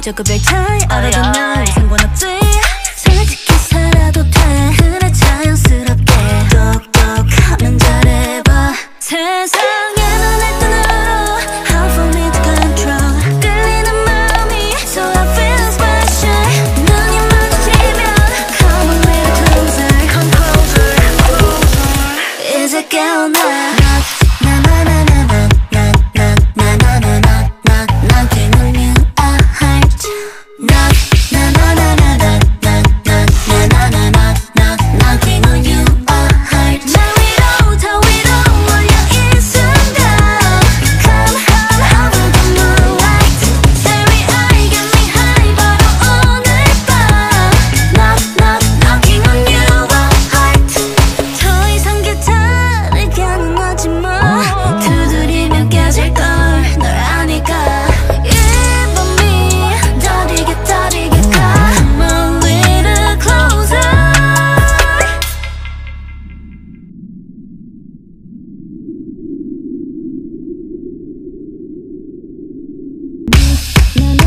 Took a big time out of the night 상관없지 솔직히 살아도 돼 그래 자연스럽게 똑똑 하면 잘해봐 세상에 눈에 뜬 하루 Hard for me to control 끌리는 마음이 So I feel special 눈이 마주치면 Come a little closer Come closer, closer 이제 깨어나 No, na